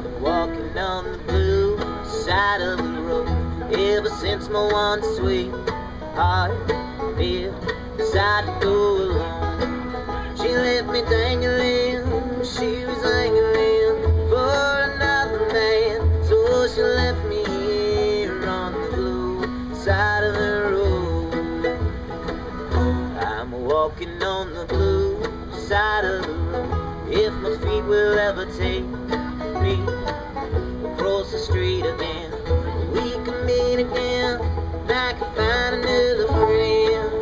I've been walking on the blue side of the road ever since my one sweet heart decided to go alone. She left me dangling, she was angling for another man, so she left me here on the blue side of the road. I'm walking on the blue side of the road if my feet will ever take me across the street again. We can meet again I can find another friend.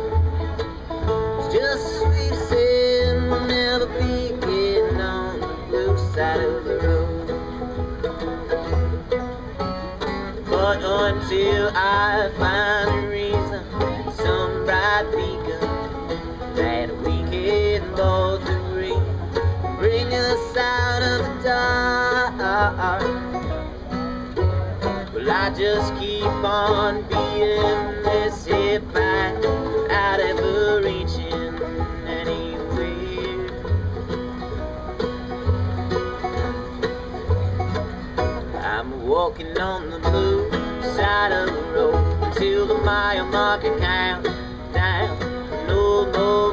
It's just as sweet as sin We'll never be getting on the blue side of the road. But until I find a reason Some bright beacon That dark Well, I just keep on beating this hip back Without ever reaching anywhere. I'm walking on the blue side of the road Until the mile marker count down No more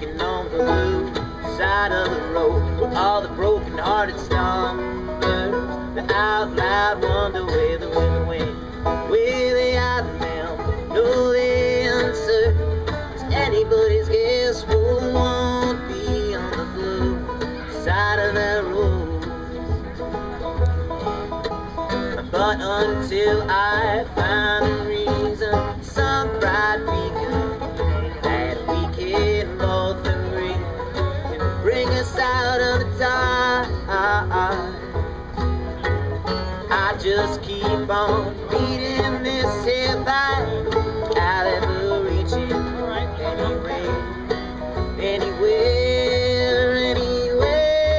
walking on the blue side of the road Where all the broken hearted slumbers The out loud wonder where the wind went. Where they are now, the answer. It's anybody's guess won't be on the blue side of the road? But until I find I just keep on beating this hip out ever reaching anywhere, anywhere, anywhere.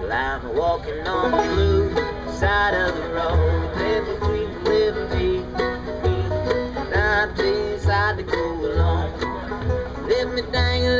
Well, I'm walking on the blue side of the road, in between the living feet. Not decide to go along. Let me dangle